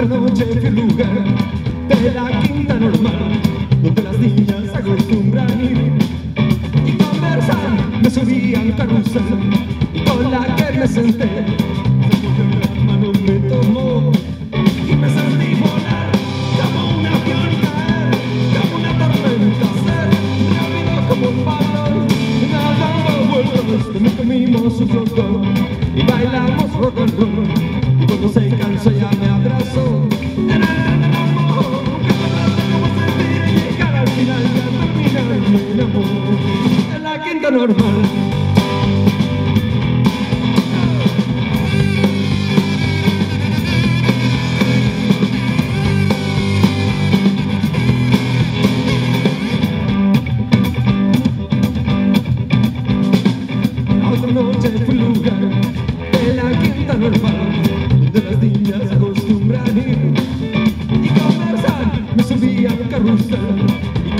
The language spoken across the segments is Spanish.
Otra noche al lugar de la quinta normal, donde las niñas acostumbran ir y conversar. Me subí al carrusel con la que me senté, se me me tomó y me caer, rápido vueltas, también comimos un flotón en la quinta normal. Otra noche fue el lugar de la quinta normal Donde las niñas acostumbran ir Y conversar Me subí al carrusel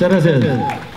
Muchas gracias.